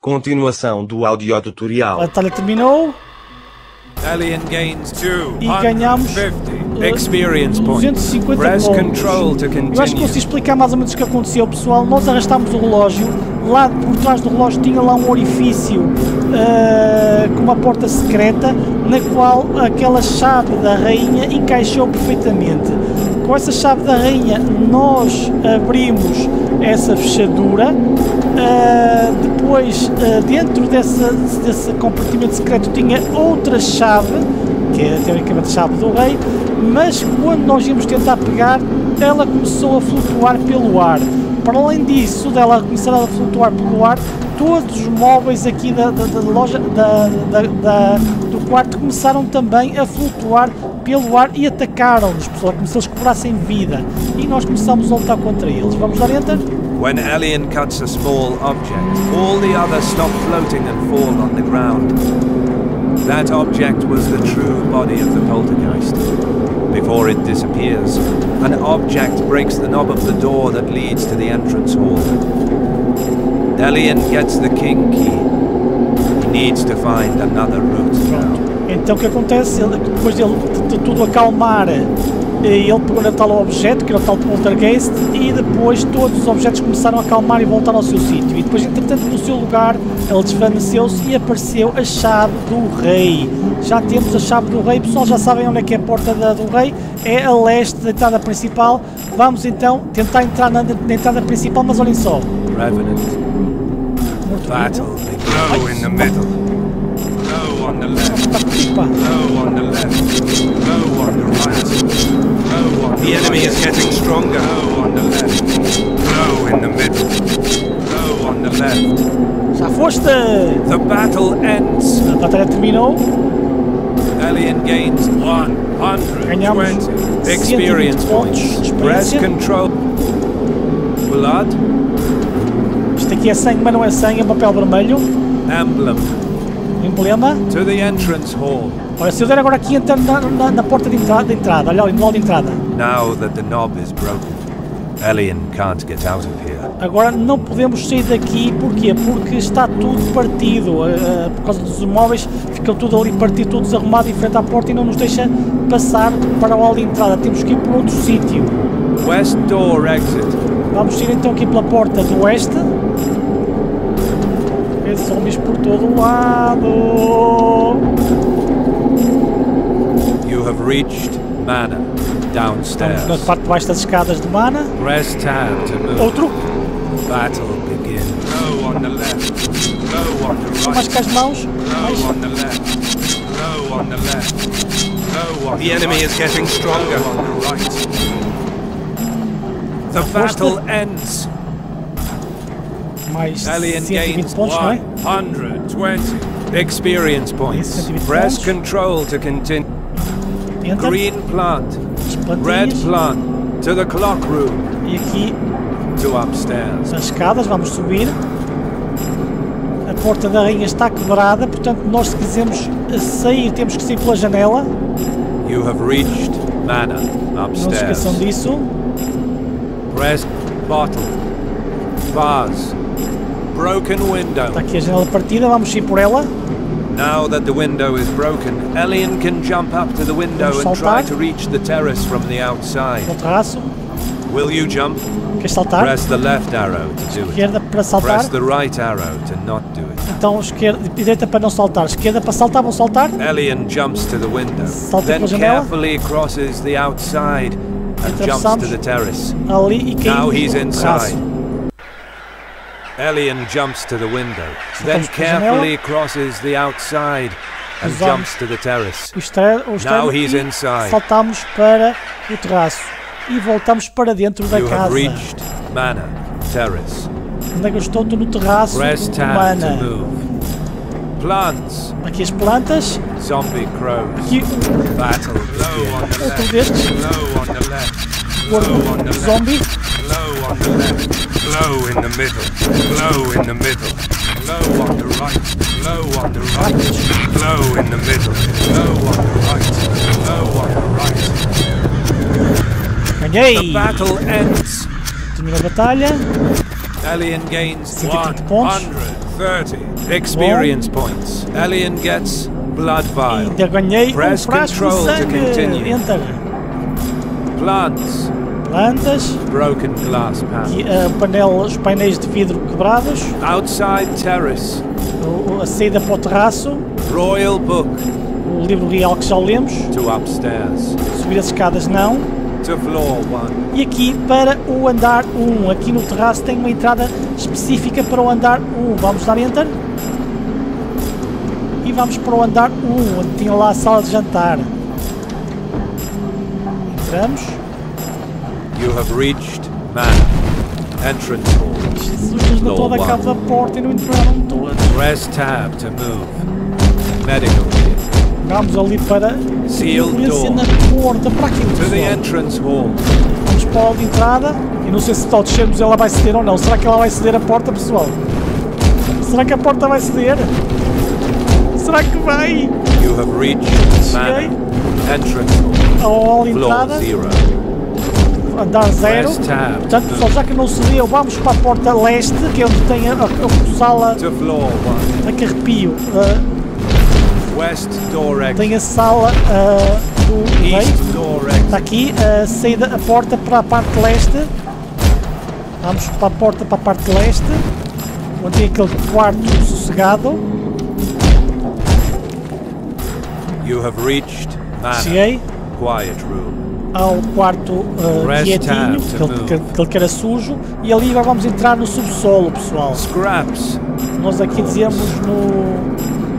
Continuação do A audiotutorial. batalha terminou Alien gains e ganhamos 250 eh, experience points. 250 Press pontos. control to Eu acho que consigo explicar mais ou menos o que aconteceu, pessoal. Nós arrastámos o relógio, lá por trás do relógio tinha lá um orifício ah, com uma porta secreta, na qual aquela chave da rainha encaixou perfeitamente. Com essa chave da rainha nós abrimos essa fechadura. Ah, depois, ah, dentro dessa, desse compartimento secreto tinha outra chave que é teoricamente a chave do rei, mas quando nós íamos tentar pegar, ela começou a flutuar pelo ar. Para além disso, dela começar a flutuar pelo ar, todos os móveis aqui da, da- da loja, da, da- do quarto, começaram também a flutuar pelo ar e atacaram-nos, como se eles cobrassem vida. E nós começámos a lutar contra eles. Vamos dar enter? When Alien cuts a small object, all the others stop floating and fall on the ground. That object was the true body of the poltergeist. Before it disappears, an object breaks the knob of the door that leads to the entrance hall. Alien gets the king key. He needs to find another route. Então o que acontece? Depois de de tudo acalmar, eh, eh, ele pegou no tal objeto, que era o tal poltergeist, e depois todos os objetos começaram a acalmar e voltar ao seu sítio. E depois, entretanto, no seu lugar, ele desvaneceu-se e apareceu a chave do rei. Já temos a chave do rei, pessoal, já sabem onde é que é a porta da- do rei, é a leste da entrada principal. Vamos então tentar entrar na, na entrada principal, mas olhem só. Revenant. Muito Battle. Low in the middle. Low on the left. Pá, Low on the left. Low on the right. Low on the The enemy is getting stronger. Low on the left. Low in the middle. Low on the left. já foste! Eh? The battle ends. A batalha terminou. Alien gains 120 experience 120 points. de Press experiência. control. Blood. Isto aqui é sangue, mas não é sangue, é papel vermelho. Emblem. Emblema. To the entrance hall. Olha, se eu der agora aqui entrar na, na, na porta de entrada, de entrada, olha no hall de entrada. Now that the knob is broken, Alien can't get out of here. Agora não podemos sair daqui, porquê? Porque está tudo partido. eh, por causa dos móveis, ficou tudo ali partido, tudo desarrumado em frente à porta e não nos deixa passar para o hall de entrada. Temos que ir por outro sítio. West door exit. Vamos ir então aqui pela porta do oeste. Vê zombies por todo o lado. You have reached Mana Estamos na downstairs. parte de baixo das escadas de mana. Press tab to move. Outro. Battle begins. Low on the left. Low on the Mais com as mãos. Low on the left. Low on the left. Low on the enemy is getting stronger. on the right. The battle ends. Mais Alien 120 gains pontos, não é? 120 experience points. 120 Press control to continue. Entra. Green plant. Red plant. To the clock room. E aqui To upstairs. as escadas, vamos subir. A porta da rainha está quebrada, portanto nós se quisermos sair temos que sair pela janela. You have reached Mana Não se esqueçam upstairs. disso. Press bottle. Vase. Broken window. Está aqui a janela partida, vamos sair por ela. Now that the window is broken, Elian can jump up to the window and try to reach the terrace from the outside. Will you jump? Press the left arrow to do it. Para saltar. Press the right arrow to not do it. Então esquerda direita para não saltar. Esquerda para saltar, vão saltar. Elian jumps to the window, Salta then carefully crosses the outside and jumps to the terrace. Ali e Now he's inside. Elian jumps to the window, then Saltamos pela janela. carefully crosses the outside and jumps to the terrace. O externo, o externo Now he's inside. saltamos para o terraço. E voltamos para dentro da casa. reached Mana Terrace. Onde é que eu estou? Estou no terraço Press do Mana. Plants, Aqui as plantas. zombie crows, Aqui battle, low on the outro destes. low on the left, low on the left, zombie. low on the left, low in the middle, low in the middle, low on the right, low on the right, low in the middle, low on the right, low on the right. The Ganhei! battle ends. Terminou a batalha. Elian gains 130 experience points. Alien gets blood vial. Press control to continue. Enter. Plantas. Broken glass Aqui, panel. a panela, os painéis de vidro quebrados. Outside terrace. o- A saída para o terraço. Royal book O livro real que já lemos. to upstairs. Subir as escadas não. To floor one. E aqui para o andar 1. Aqui no terraço tem uma entrada específica para o andar 1. Vamos dar enter. E vamos para o andar 1, onde tinha lá a sala de jantar. Entramos. You have reached Manor. Entrance hall. Jesus, não estou a dar cabo da porta e não entraram todos. Press tab to move. Medical kit. Vamos ali para Sealed door. na porta. Para aqui, To the entrance hall. Vamos para a hall de entrada. E não sei se ao descermos ela vai ceder ou não. Será que ela vai ceder a porta, pessoal? Será que a porta vai ceder? Será que vai? You have reached. Manor. Entrance hall. A hall de Floor entrada. zero. Andar zero. Portanto, pessoal, já que não cedeu, vamos para a porta leste, que é onde tem a, a, sala. A que arrepio. West door tem a sala ah, do rei. Está aqui a saída, a porta para a parte leste. Vamos para a porta para a parte leste. Onde tem aquele quarto sossegado. You have reached. Cheguei Quiet room. Ao quarto ah, Press quietinho, to aquele, move. que- que era sujo. E ali agora vamos entrar no subsolo, pessoal. Scraps. Nós aqui dizemos no.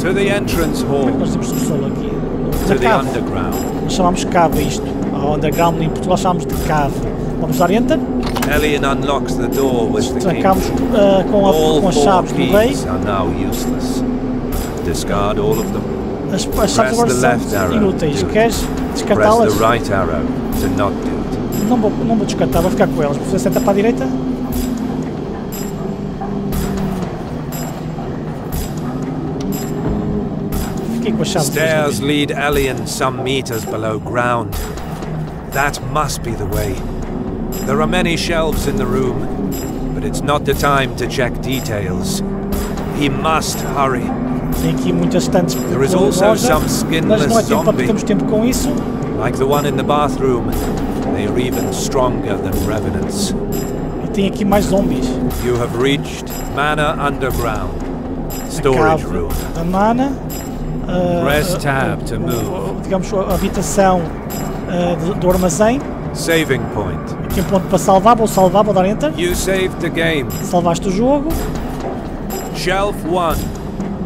To the entrance Como é que hall. nós dizemos subsolo aqui? To Na the cave. underground. Nós chamamos cave isto. Ao underground em Portugal chamamos de cave. Vamos dar enter. Elian unlocks the door with the. Trancamos ah, com, a, com as chaves do rei. Discard all of them. As, as Press the left arrow. inúteis. Do it. Press descartá-las? the right arrow to not do it. Não vou, não vou descartar, vou ficar com elas. Você senta para a direita? Fiquei com as chaves. Stairs lead Elian some meters below ground. That must be the way. There are many shelves in the room, but it's not the time to check details. He must hurry. Tem aqui muitas estantes some mas não é tempo para perdermos tempo com isso. Like the one in the bathroom, they are even stronger than revenants. E tem aqui mais zombies. You have reached Manor Underground. A Storage room. da mana. ah, Press tab to move. Digamos a habitação de- do armazém. Saving point. Aqui um ponto para salvar, vou salvar, vou dar enter. You saved the game. Salvaste o jogo. Shelf 1.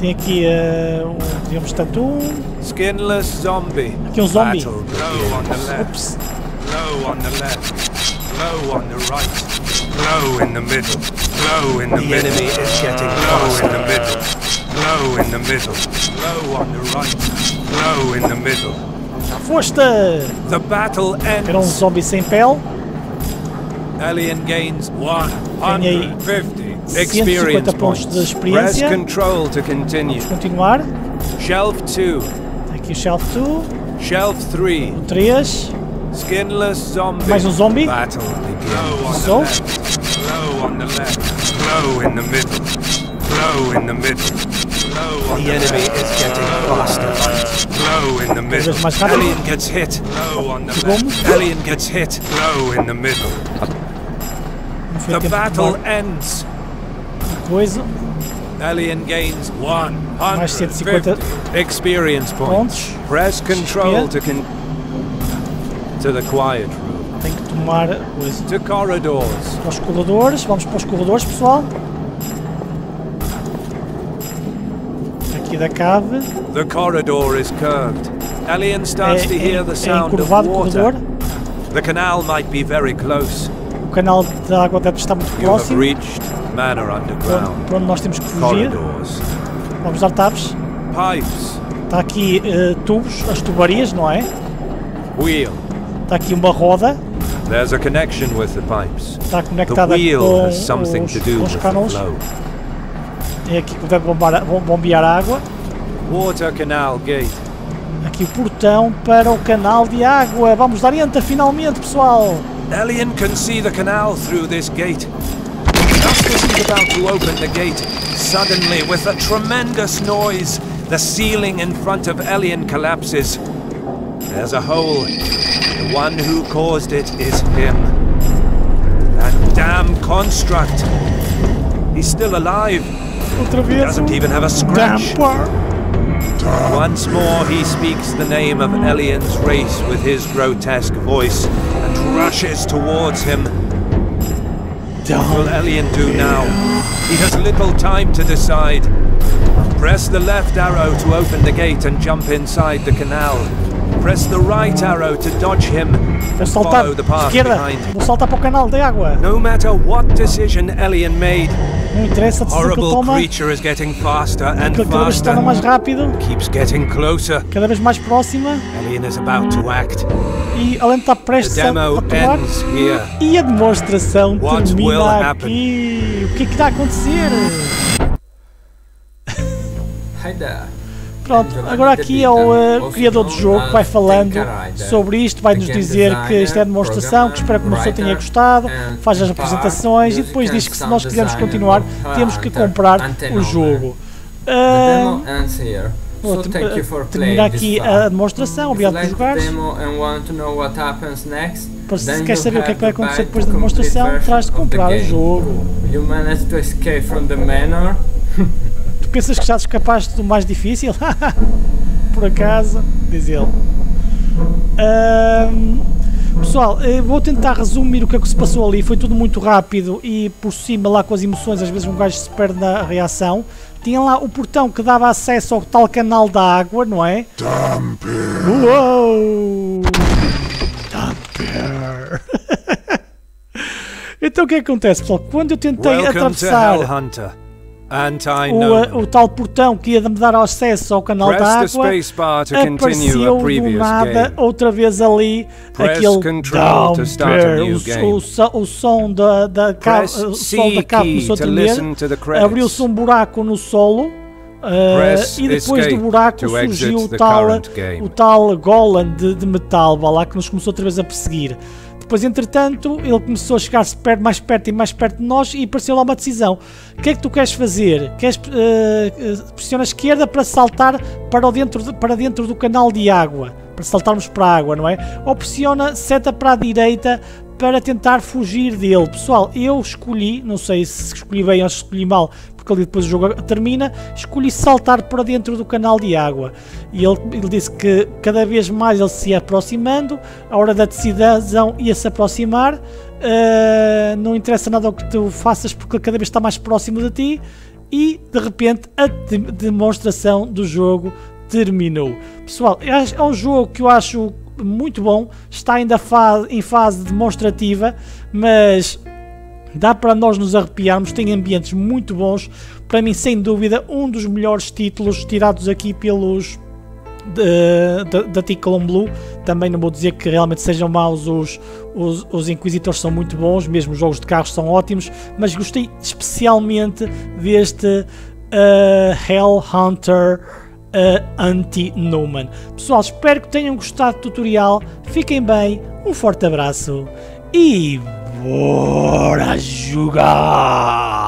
Tem aqui uh, um, digamos, tatu. Skinless zombie. Aqui um zombie. Battle Low on the left. Ups. Low on the left. Low on the right. Low in the middle. Low in the, middle. enemy is getting low in the middle. Low in the middle. Low on the right. Low in the middle. Já foste! The battle Era um ends. zombie sem pele. Alien gains Ganhei 150 150 experience pontos de experiência. Press control to continue. Continuar. Shelf 2. Tem aqui o shelf 2. Shelf 3. O 3. Skinless zombie. Mais um zombie. Battle begins. Low on the left. Low on the left. Low in the middle. Low in the middle. On the, enemy is getting faster. Low in the middle. Alien gets hit. Low on the Chegou-me. left. Alien gets hit. Low in the middle. The battle ends. Coisa. Alien gains 150 150 experience points. pontos. Press control to con to the quiet room. Tem que tomar coisa. To corridors. Para os corredores. Vamos para os corredores, pessoal. Aqui da cave. The corridor is curved. Alien starts É, to hear the é sound of water. The canal might be very close. O canal de água deve estar muito próximo. Para onde nós temos que fugir. Corridors. Vamos dar tabs. Pipes. Está aqui eh, tubos, as tubarias, não é? Wheel. Está aqui uma roda. There's a connection with the pipes. Está The conectada wheel com has something os, to do com os canos. É aqui que deve bombar, bom- bombear água. Water canal gate. Aqui o portão para o canal de água. Vamos dar enter finalmente, pessoal. Alien can see the canal through this gate. Just about to open the gate, suddenly, with a tremendous noise, the ceiling in front of Elian collapses. There's a hole. The one who caused it is him. That damn construct. He's still alive. He doesn't even have a scratch. Once more, he speaks the name of Elian's race with his grotesque voice and rushes towards him. What will Elian do now? He has little time to decide. Press the left arrow to open the gate and jump inside the canal. Press the right arrow to dodge him. Follow the path behind. Vou saltar para o canal de água. No matter what decision Elian made, Não interessa que ele horrible toma. creature is getting faster and Aquele cada vez se torna mais faster. rápido, Keeps getting closer. cada vez mais próxima. Elian is about to act. E de estar The prestes a demo atuar. ends here. E a demonstração What will termina happen? aqui. O que é que está a acontecer? Hi there. Pronto, agora aqui é o uh, criador do jogo que vai falando sobre isto, vai nos dizer que isto é demonstração, que espero que o professor tenha gostado, and faz as apresentações e depois diz que se nós quisermos continuar, temos que comprar o Antenova. jogo. You for terminar aqui a demonstração, obrigado por jogares. Para se quer saber o que é que vai acontecer depois da demonstração, traz de comprar o jogo. Pensas que já escapaste do mais difícil? Por acaso, diz ele. Ahm, pessoal, eh, vou tentar resumir o que é que se passou ali. Foi tudo muito rápido e por cima lá com as emoções, às vezes um gajo se perde na reação. Tinha lá o portão que dava acesso ao tal canal da água, não é? Uou! Então o que é que acontece, pessoal? Quando eu tentei Welcome atravessar. O, o tal portão que ia me dar acesso ao canal da Press água, apareceu do nada game. outra vez ali Press aquele new o, o, so- o som da, da cabo, Press o som da C cabo começou a tremer, abriu-se um buraco no solo uh, e depois do buraco surgiu o tal, o tal golem de, de metal lá que nos começou outra vez a perseguir. Depois, entretanto, ele começou a chegar-se perto, mais perto e mais perto de nós e apareceu lá uma decisão. O que é que tu queres fazer? Queres, eh, eh, pressiona a esquerda para saltar para, o dentro de- para dentro do canal de água, para saltarmos para a água, não é? Ou pressiona seta para a direita para tentar fugir dele. Pessoal, eu escolhi, não sei se escolhi bem ou se escolhi mal, porque ali depois o jogo termina, escolhi saltar para dentro do canal de água. E ele, ele disse que cada vez mais ele se ia aproximando, a hora da decisão ia se aproximar. uh, não interessa nada o que tu faças porque cada vez está mais próximo de ti. E de repente a de- demonstração do jogo terminou. Pessoal, é é um jogo que eu acho muito bom, está ainda fa- em fase demonstrativa, mas dá para nós nos arrepiarmos, tem ambientes muito bons. Para mim, sem dúvida, um dos melhores títulos tirados aqui pelos da- Ticklon Blue. Também não vou dizer que realmente sejam maus os, os, os Inquisitors, são muito bons, mesmo os jogos de carros são ótimos, mas gostei especialmente deste uh, Hell Hunter uh, Anti-Numan. Pessoal, espero que tenham gostado do tutorial, fiquem bem, um forte abraço e ほら、シュガー。